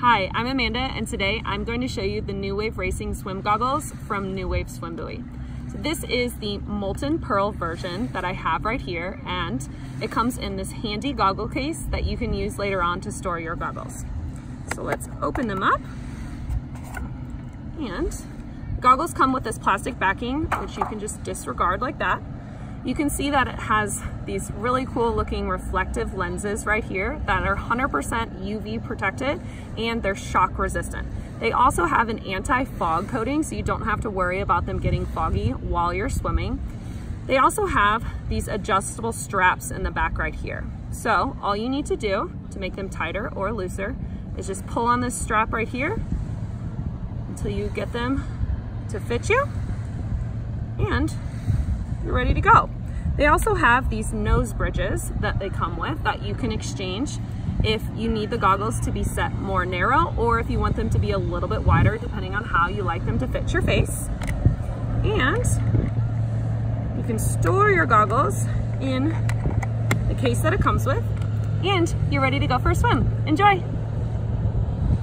Hi, I'm Amanda and today I'm going to show you the New Wave Racing swim goggles from New Wave Swim Buoy. So this is the Molten Pearl version that I have right here and it comes in this handy goggle case that you can use later on to store your goggles. So let's open them up and goggles come with this plastic backing which you can just disregard like that. You can see that it has these really cool looking reflective lenses right here that are 100% UV protected and they're shock resistant. They also have an anti-fog coating so you don't have to worry about them getting foggy while you're swimming. They also have these adjustable straps in the back right here. So all you need to do to make them tighter or looser is just pull on this strap right here until you get them to fit you and you're ready to go. They also have these nose bridges that they come with that you can exchange if you need the goggles to be set more narrow or if you want them to be a little bit wider depending on how you like them to fit your face. And you can store your goggles in the case that it comes with and you're ready to go for a swim. Enjoy!